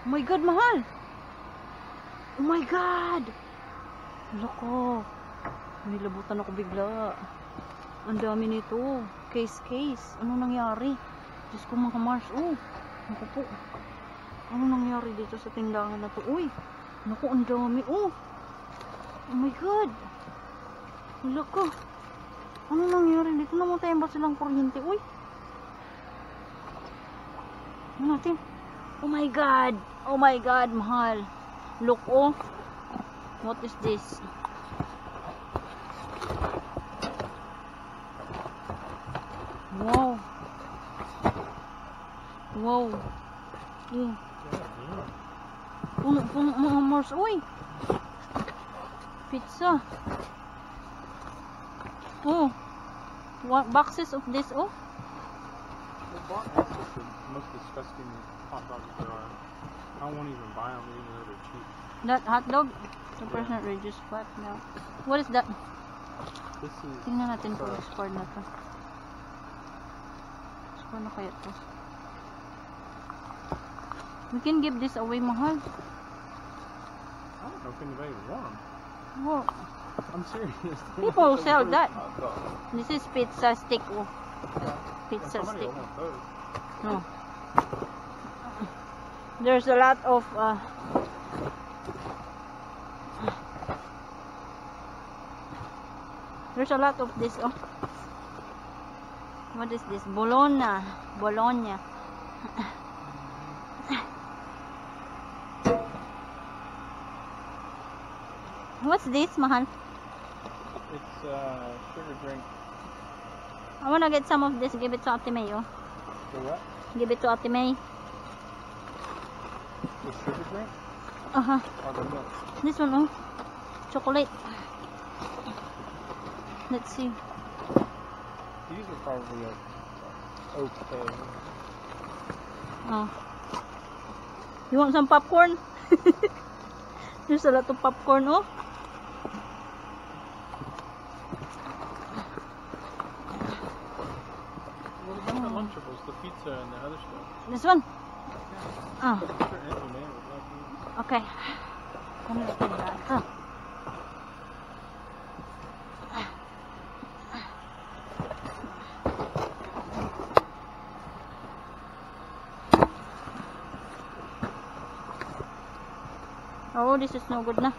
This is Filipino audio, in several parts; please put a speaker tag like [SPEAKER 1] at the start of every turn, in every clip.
[SPEAKER 1] Oh my God, mahal. Oh my God. Loko. Nilabutan ako bigla. Ang dami nito. Case, case. Ano nangyari? Diyos ko mga Mars. Oh, naku po. Ano nangyari dito sa tindahan na to? Uy, naku, ang dami. Oh, oh my God. Loko. Ano nangyari dito? Namatay ba silang kuryente? Uy. Ano natin? Oh my God. Oh my God, mahal. Look, oh. What is this? Wow. Wow. Oh. Puno, puno mga Mars. Uy. Pizza. Oh. What boxes of this? Oh.
[SPEAKER 2] The bar is the most disgusting hot dogs there are. I won't even buy them even though they're cheap.
[SPEAKER 1] That hot dog. The person reduced fat now. What is that?
[SPEAKER 2] This is
[SPEAKER 1] Tingnan natin kung expired na to. Expired na kaya to. We can give this away, mahal.
[SPEAKER 2] I don't know if anybody's warm.
[SPEAKER 1] Wow.
[SPEAKER 2] I'm serious.
[SPEAKER 1] People sell that. This is pizza stick. Oh.
[SPEAKER 2] Yeah,
[SPEAKER 1] Pizza
[SPEAKER 2] somebody
[SPEAKER 1] stick.
[SPEAKER 2] want.
[SPEAKER 1] No. There's a lot of uh, There's a lot of this oh. What is this? Bologna. Bologna. What's this, mahal?
[SPEAKER 2] It's uh, sugar drink.
[SPEAKER 1] I wanna get some of this. Give it to Ate May, oh.
[SPEAKER 2] What?
[SPEAKER 1] Give it to Ate May.
[SPEAKER 2] The sugar drink
[SPEAKER 1] Uh-huh.
[SPEAKER 2] or the milk?
[SPEAKER 1] This one, oh. Chocolate. Let's see.
[SPEAKER 2] These are probably uh, okay.
[SPEAKER 1] Oh. You want some popcorn? There's a lot of popcorn, oh.
[SPEAKER 2] What about the Lunchables, the pizza and the other stuff?
[SPEAKER 1] This one? Oh,
[SPEAKER 2] these.
[SPEAKER 1] okay. Ano na pala? Ah. Oh, this is no good na.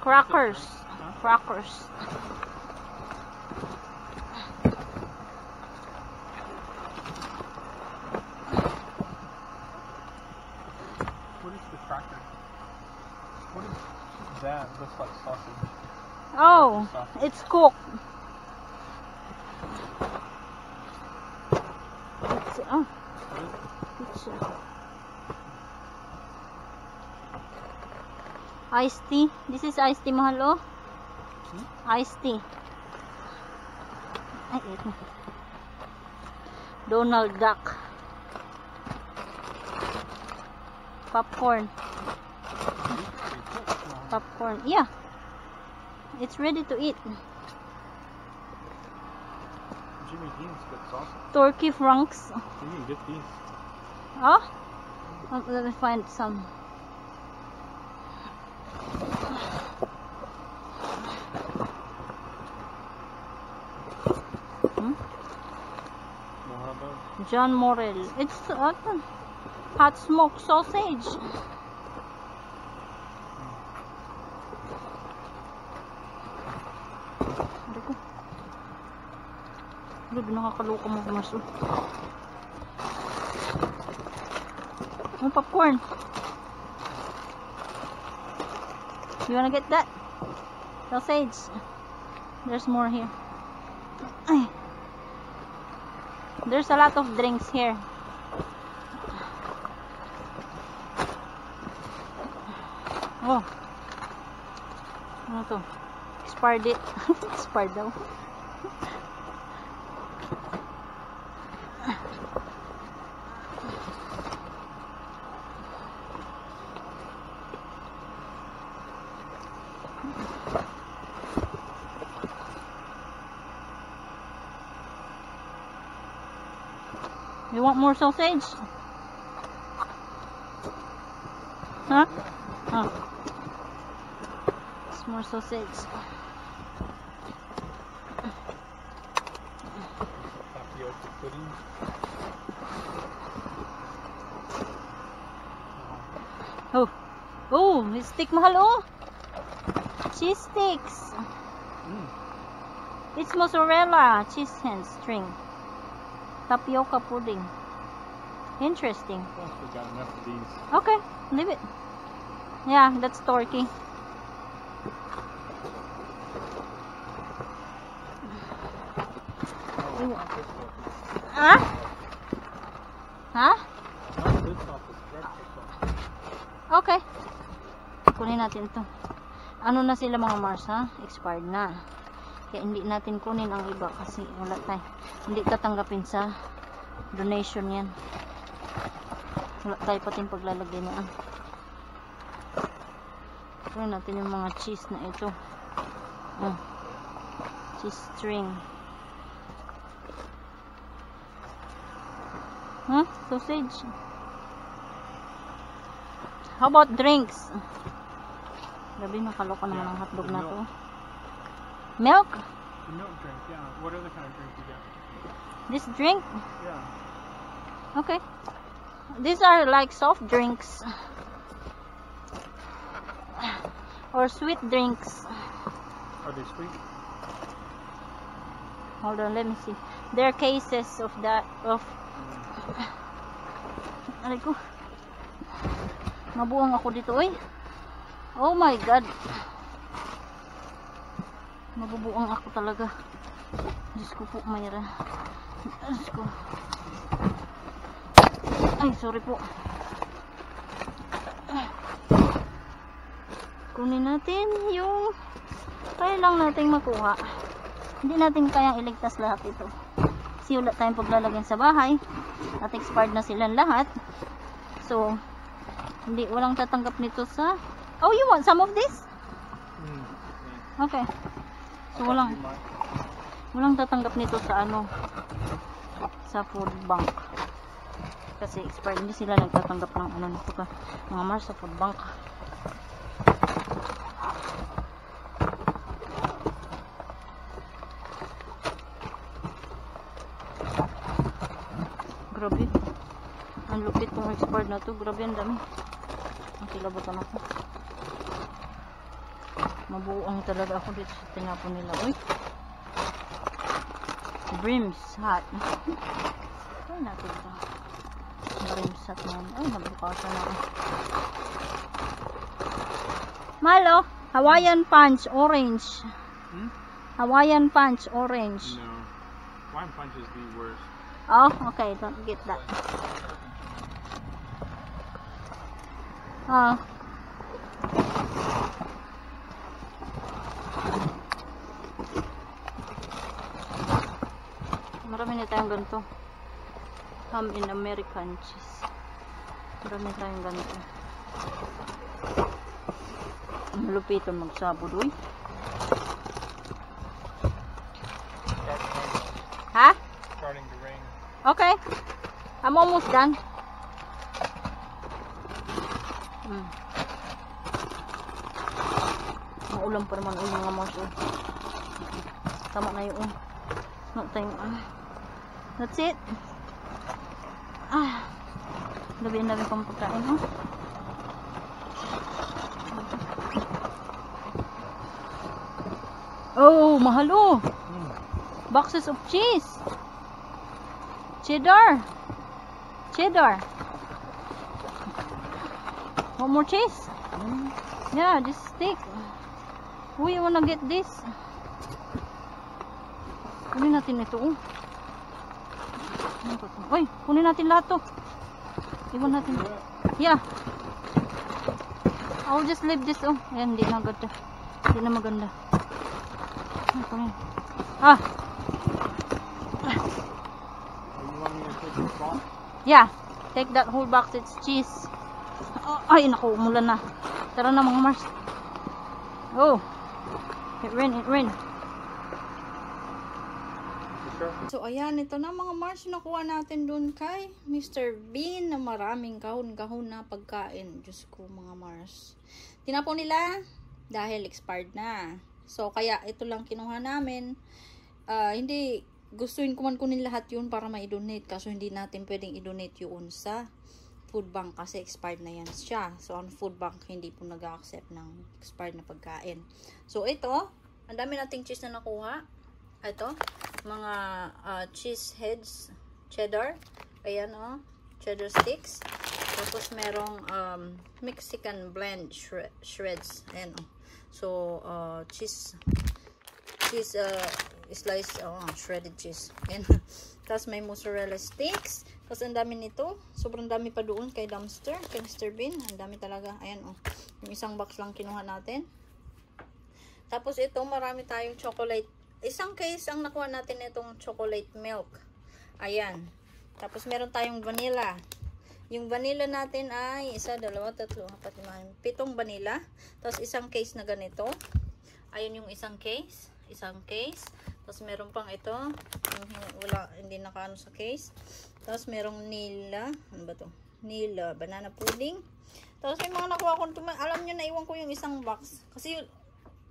[SPEAKER 1] Crackers. Crackers.
[SPEAKER 2] What is the cracker? What is sausage.
[SPEAKER 1] Oh, it's cooked. It's, oh, it's uh, iced tea. This is iced tea, mahal, oh. Iced tea. Ay. Donald Duck. Popcorn. Popcorn. Yeah. It's ready to eat.
[SPEAKER 2] Jimmy Dean's good sausage.
[SPEAKER 1] Turkey franks.
[SPEAKER 2] You can get these.
[SPEAKER 1] Oh? Oh, Let me find some. Hmm?
[SPEAKER 2] No hot dogs.
[SPEAKER 1] John Morel. It's uh, hot smoked sausage. Grabe nakakaloka mo mas. oh. Oh, popcorn. You wanna get that? Sausage. There's more here. Ay. There's a lot of drinks here. Oh. Ano to? Expired it. Expired daw. You want more sausage? Huh? Oh. It's more sausage. Oh. Oh, may stick mahal oh. Cheese sticks.
[SPEAKER 2] Mm.
[SPEAKER 1] It's mozzarella cheese and string. Tapioca pudding. Interesting. Okay, leave it. Yeah, that's turkey.
[SPEAKER 2] Breakfast sausage.
[SPEAKER 1] Okay. Kunin natin to. Ano na sila mga Mars ha? Expired na. Kaya hindi natin kunin ang iba kasi wala tayo. Hindi tatanggapin sa donation yan. Wala tayo pati paglalagay na. Kunin natin yung mga cheese na ito. Oh. Cheese string. Huh? Sausage. How about drinks? Gabi nakaloka naman ang hotdog na to. Milk?
[SPEAKER 2] The milk drink, yeah. What other kind of drink you got?
[SPEAKER 1] This drink?
[SPEAKER 2] Yeah.
[SPEAKER 1] Okay. These are like soft drinks. Or sweet drinks.
[SPEAKER 2] Are they sweet?
[SPEAKER 1] Hold on, let me see. There are cases of that of Aray ko. Mabuang ako dito, oy. Oh my god. Mabubuang ako talaga. Diyos ko po, Mayra. Diyos ko. Ay, sorry po. Kunin natin yung kaya lang nating makuha. Hindi natin kayang iligtas lahat ito. Kasi wala tayong paglalagyan sa bahay. At expired na silang lahat. So, hindi, walang tatanggap nito sa... Oh, you want some of this?
[SPEAKER 2] Mm.
[SPEAKER 1] Okay. So, walang, walang tatanggap nito sa ano, sa food bank. Kasi expired, hindi sila nagtatanggap ng ano nito ka, mga mars sa food bank. Grabe. Ang lupit tong expired na to. Grabe ang dami. Ang kilabutan ako. Mabuang talaga ako dito sa tinapon nila. Uy. Brims hot. Try natin ito. Brims hot na. Ay, nabukasa na ako. Malo, Hawaiian Punch Orange.
[SPEAKER 2] Hmm?
[SPEAKER 1] Hawaiian Punch Orange.
[SPEAKER 2] No. Wine punch is the worst.
[SPEAKER 1] Oh, okay. Don't get that. Ah. Marami na tayong ganito. Ham in American cheese. Marami tayong ganito. Malupitan magsabod, uy. Ha?
[SPEAKER 2] Starting to rain.
[SPEAKER 1] Okay. I'm almost done. Hmm. Maulam pa naman ulit mga oh. Tama na yun. Not time. Ah. That's it. Ah. Gabi ang dami pang pagkain. Oh. Oh, oh.
[SPEAKER 2] Mm.
[SPEAKER 1] Boxes of cheese. Cheddar. Cheddar. One more cheese. Yeah, this stick. We wanna get this. Kunin natin ito. Oh. Ano? Uy, kunin natin lahat to. Iwan natin. Yeah. I'll just leave this. Oh, ayan, hindi na maganda. Hindi na maganda. Kunin. Ah? Yeah, take that whole box. It's cheese. Oh, ay, naku, umulan na. Tara na mga Mars. Oh, it rain, it rain. So, ayan, ito na mga Mars yung nakuha natin dun kay Mr. Bean na maraming kahon-kahon na pagkain. Diyos ko, mga Mars. Tinapon nila dahil expired na. So, kaya ito lang kinuha namin. Ah, hindi, gustuin ko man kunin lahat yun para ma-donate. Kaso hindi natin pwedeng i-donate yun sa food bank kasi expired na yan siya. So, ang food bank hindi po nag-accept ng expired na pagkain. So, ito, ang dami nating cheese na nakuha. Ito, mga ah, cheese heads, cheddar. Ayan, oh, cheddar sticks. Tapos, merong um, Mexican blend shred, shreds. Ayan, oh. So, uh, cheese, cheese, uh, slice, oh, shredded cheese. Ayan. Tapos, may mozzarella sticks. Tapos, ang dami nito. Sobrang dami pa doon kay dumpster, kay Mr. Bean. Ang dami talaga. Ayan, oh. Yung isang box lang kinuha natin. Tapos, ito, marami tayong chocolate. Isang case ang nakuha natin itong chocolate milk. Ayan. Tapos, meron tayong vanilla. Yung vanilla natin ay isa, dalawa, tatlo, apat, lima, pitong vanilla. Tapos, isang case na ganito. Ayun yung isang case. Isang case. Tapos, meron pang ito. Yung wala, hindi nakaano sa case. Tapos, merong nila. Ano ba to? Nila, banana pudding. Tapos, may mga nakuha ko. Alam nyo, naiwan ko yung isang box. Kasi,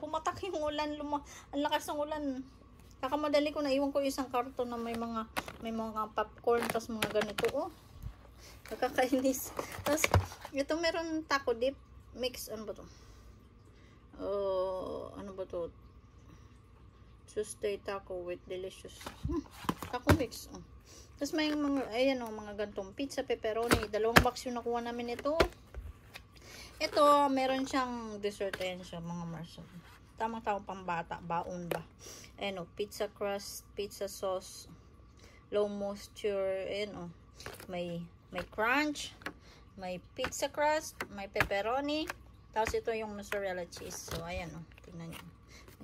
[SPEAKER 1] pumatak yung ulan. Luma, ang lakas ng ulan. Kakamadali ko, naiwan ko yung isang karton na may mga, may mga popcorn. Tapos, mga ganito. Oh, nakakainis. Tapos, ito meron taco dip. Mix, ano ba to? Oh, ano ba to? Tuesday taco with delicious. Hmm, taco mix. Oh. Tapos may mga, ayan oh, mga gantong pizza, pepperoni. Dalawang box yung nakuha namin ito. Ito, meron siyang dessert. Ayan siya, mga Mars. Tamang tawang pambata. Baon ba? Ayan oh, pizza crust, pizza sauce, low moisture. Ayan oh. May, may crunch, may pizza crust, may pepperoni. Tapos ito yung mozzarella cheese. So, ayan oh. Tingnan nyo.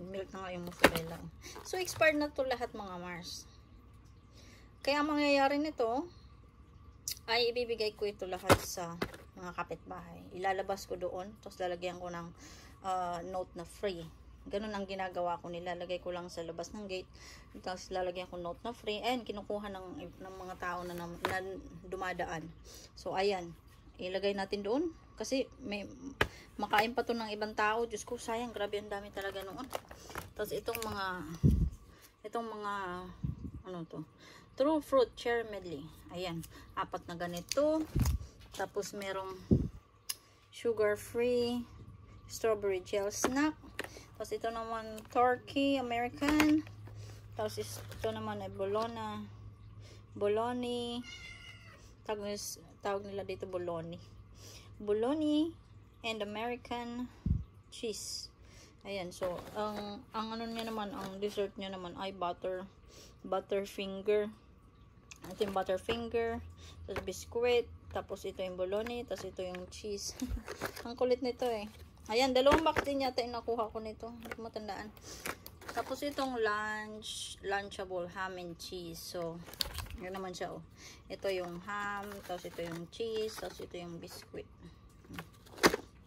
[SPEAKER 1] Milk na nga yung mozzarella. So, expired na to lahat mga Mars. Kaya ang mangyayari nito, ay ibibigay ko ito lahat sa mga kapitbahay. Ilalabas ko doon, tapos lalagyan ko ng ah, note na free. Ganun ang ginagawa ko. Nilalagay ko lang sa labas ng gate. Tapos lalagyan ko note na free. And kinukuha ng, ng mga tao na, na, na dumadaan. So, ayan. Ilagay natin doon. Kasi may makain pa to ng ibang tao. Diyos ko, sayang. Grabe, ang dami talaga noon. Tapos itong mga itong mga ano to true fruit cherry medley ayan apat na ganito tapos merong sugar free strawberry gel snack. Tapos ito naman turkey american. Tapos ito naman ay bologna bologna. Tawag, tawag nila dito bologna. Bologna and american cheese. Ayan, so, ang, ang ano niya naman, ang dessert niya naman ay butter, butter finger. Ito yung butter finger, tapos biscuit, tapos ito yung bologna, tapos ito yung cheese. ang kulit nito eh. Ayan, dalawang box din yata yung nakuha ko nito. Hindi ko matandaan. Tapos itong lunch, lunchable ham and cheese. So, yun naman siya oh. Ito yung ham, tapos ito yung cheese, tapos ito yung biscuit.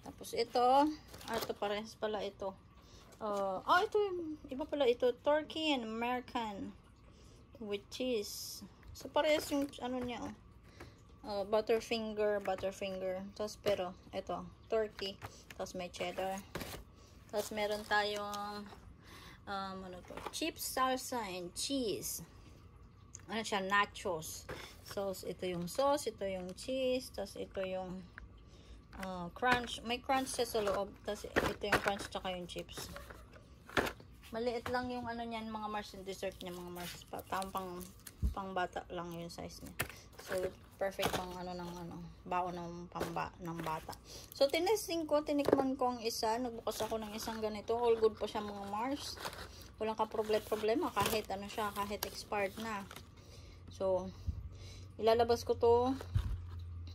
[SPEAKER 1] Tapos ito, ah, ito parehas pala ito. Uh, ah, ito iba pala ito, turkey and American with cheese. So, parehas yung, ano niya, oh. Uh, butterfinger, butterfinger. Tapos, pero, ito, turkey. Tapos, may cheddar. Tapos, meron tayong, um, ano to, chips, salsa, and cheese. Ano siya, nachos. So, ito yung sauce, ito yung cheese, tapos ito yung uh, crunch. May crunch siya sa loob. Tapos ito yung crunch tsaka yung chips. Maliit lang yung ano niyan, mga Mars dessert niya, mga Mars. Pa, pang, pang bata lang yung size niya. So, perfect pang ano ng ano, baon ng pamba ng bata. So, tinesting ko, tinikman ko ang isa. Nagbukas ako ng isang ganito. All good pa siya mga Mars. Walang ka problema kahit ano siya, kahit expired na. So, ilalabas ko to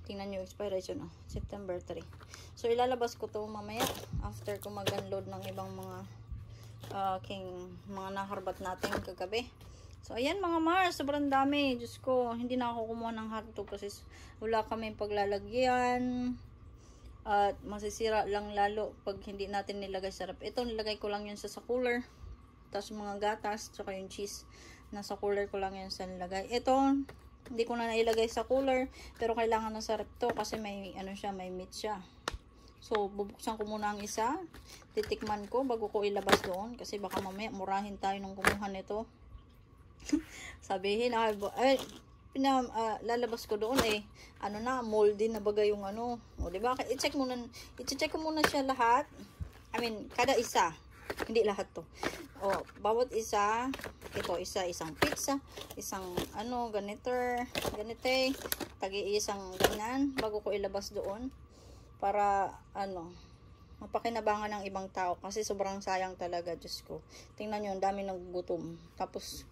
[SPEAKER 1] tingnan nyo expiration oh, September 3 so ilalabas ko to mamaya after ko mag-unload ng ibang mga uh, king mga naharbat natin kagabi so ayan mga Mars sobrang dami Diyos ko hindi na ako kumuha ng hardtop kasi wala kami paglalagyan at masisira lang lalo pag hindi natin nilagay sa rep ito nilagay ko lang yun sa, sa cooler tapos mga gatas tsaka yung cheese Nasa cooler ko lang yan sa nilagay. Ito, hindi ko na nailagay sa cooler. Pero kailangan na sa rep to kasi may, ano siya, may meat siya. So, bubuksan ko muna ang isa. Titikman ko bago ko ilabas doon. Kasi baka mamaya murahin tayo nung kumuha nito. Sabihin, ay, ay pina, ah, lalabas ko doon eh. Ano na, moldy na bagay yung ano. O, di ba? I-check muna, i-check ko muna siya lahat. I mean, kada isa. Hindi lahat to. O, bawat isa, ito, isa, isang pizza, isang, ano, ganiter, ganite, tagi isang ganan, bago ko ilabas doon. Para, ano, mapakinabangan ng ibang tao. Kasi sobrang sayang talaga, Diyos ko. Tingnan nyo, ang dami ng gutom. Tapos,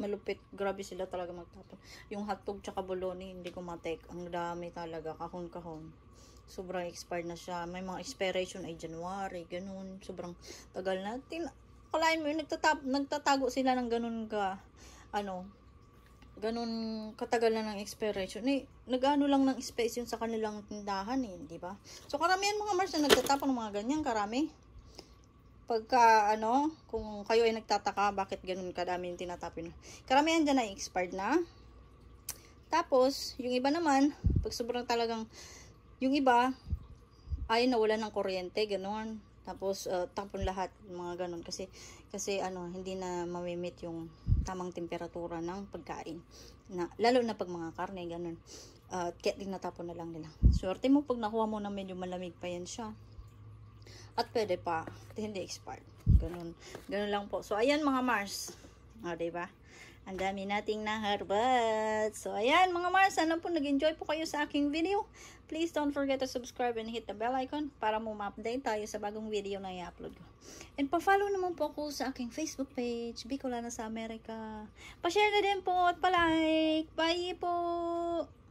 [SPEAKER 1] malupit. Grabe sila talaga magtapon. Yung hotdog tsaka bologna, hindi ko matek. Ang dami talaga, kahon-kahon. Sobrang expired na siya. May mga expiration ay January, ganun. Sobrang tagal na. Tin Kalahin mo, yun, nagtatap nagtatago sila ng ganun ka, ano, ganun katagal na ng expiration. Eh, nagano lang ng space yun sa kanilang tindahan eh, di ba? So, karamihan mga Mars na nagtatapon ng mga ganyan, karami pagka ano, kung kayo ay nagtataka bakit ganun kadami yung tinatapon. Karamihan dyan ay expired na. Tapos, yung iba naman, pag sobrang talagang, yung iba, ay nawala ng kuryente, ganun. Tapos, uh, tapon lahat, mga ganun. Kasi, kasi ano, hindi na mamimit yung tamang temperatura ng pagkain. Na, lalo na pag mga karne, ganun. Uh, kaya tinatapon na lang nila. Swerte mo pag nakuha mo na medyo malamig pa yan siya. At pwede pa, hindi expired. Ganun. Ganun lang po. So, ayan mga Mars. O, ah, diba? Ang dami nating naharbat. So, ayan mga Mars. Sana po nag-enjoy po kayo sa aking video. Please don't forget to subscribe and hit the bell icon para mo ma-update tayo sa bagong video na i-upload ko. And pa-follow naman po ako sa aking Facebook page, Bicolana sa Amerika. Pa-share na din po at pa-like. Bye po!